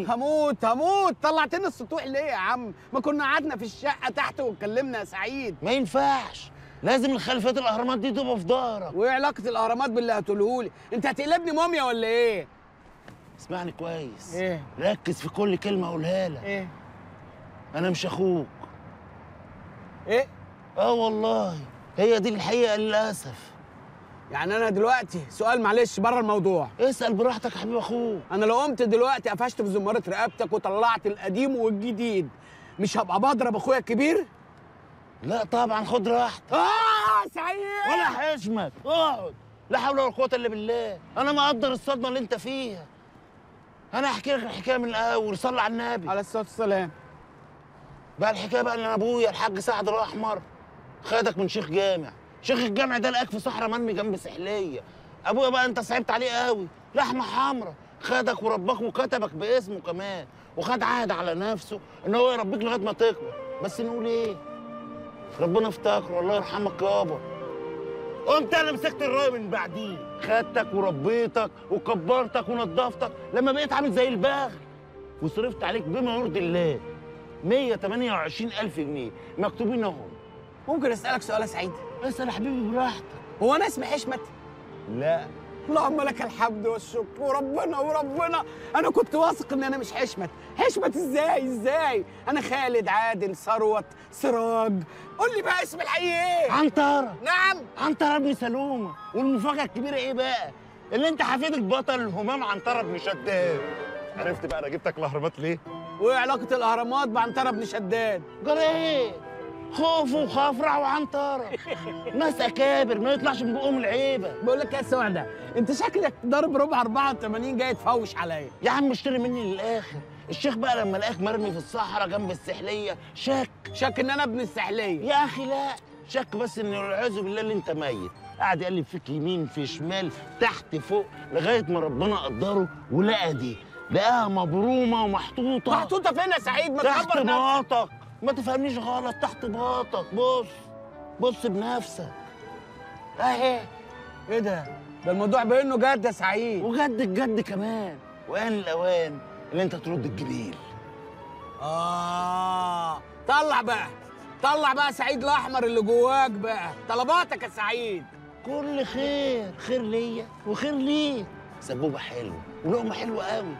هموت هموت. طلعتنا السطوح ليه يا عم؟ ما كنا قعدنا في الشقة تحت واتكلمنا يا سعيد. ما ينفعش. لازم الخلفيات الأهرامات دي تبقى في ظهرك وإيه علاقة الأهرامات باللي هتقولهولي أنت هتقلبني موميا ولا إيه؟ اسمعني كويس. إيه؟ ركز في كل كلمة أقولها لك. إيه؟ أنا مش أخوك. إيه؟ آه والله. هي دي الحقيقة للأسف. يعني أنا دلوقتي سؤال معلش بره الموضوع. اسأل براحتك يا حبيب أخوك. أنا لو قمت دلوقتي قفشت في زمارة رقبتك وطلعت القديم والجديد مش هبقى بضرب أخويا الكبير؟ لا طبعا خد راحتك. آه سعيد ولا حشمت اقعد. لا حول ولا قوة إلا بالله. أنا مقدر الصدمة اللي أنت فيها. أنا أحكي لك الحكاية من الأول صلي على النبي. على الصلاة والسلام. بقى الحكاية بقى إن أبويا الحاج سعد الأحمر خدك من شيخ جامع. شيخ الجامع ده لقاك في صحراء مرمي جنب سحلية. أبويا بقى أنت صعبت عليه قوي. لحمة حمرا خدك ورباك وكتبك باسمه كمان. وخد عهد على نفسه إن هو يربيك لغاية ما تكبر. بس نقول إيه؟ ربنا افتكره الله يرحمك يابا قمت أنا مسكت الرايه من بعديه خدتك وربيتك وكبرتك ونضفتك لما بقيت عامل زي البغل. وصرفت عليك بما يرضي الله. 128 ألف جنيه. مكتوبين اهم ممكن أسألك سؤال يا سعيد؟ اسأل يا حبيبي براحتك. هو أنا اسمي حشمت؟ لا. اللهم لك الحمد والشكر وربنا وربنا. أنا كنت واثق ان أنا مش حشمت. حشمت إزاي؟ إزاي؟ أنا خالد عادل ثروت سراج. قول لي بقى اسم الحقيقي إيه؟ عنترة. نعم. عنترة ابن سلومة. والمفاجأة الكبيرة إيه بقى؟ اللي أنت حفيد البطل الهمام عنترة بن شداد. عرفت بقى أنا جبتك الأهرامات ليه؟ وإيه علاقة الأهرامات بعنترة بن شداد؟ جرى إيه؟ خوف وخفرع وعنترة ناس أكابر ما يطلعش من بقهم العيبة. بقول لك إيه يا سعده أنت شكلك ضارب ربع 84 جاي تفوش عليا. يا عم اشتري مني للآخر. الشيخ بقى لما لقاك مرمي في الصحراء جنب السحلية شك شك إن أنا ابن السحلية. يا أخي لا. شك بس إن والعياذ بالله اللي أنت ميت. قاعد يقلب فيك يمين في شمال تحت فوق لغاية ما ربنا قدره ولقى دي. لقاها مبرومة ومحطوطة. محطوطة فين يا سعيد؟ ما تخبر نفسك. ما تفهمنيش غلط تحت باطك. بص بص بنفسك. اهي. إيه ده؟ ده الموضوع بانه جد يا سعيد. وجد الجد كمان. وان الاوان اللي انت ترد الجميل آه. طلع بقى. طلع بقى سعيد الأحمر اللي جواك بقى. طلباتك يا سعيد. كل خير. خير ليا وخير ليك. سبوبة حلوة ولقمة حلوة قوي.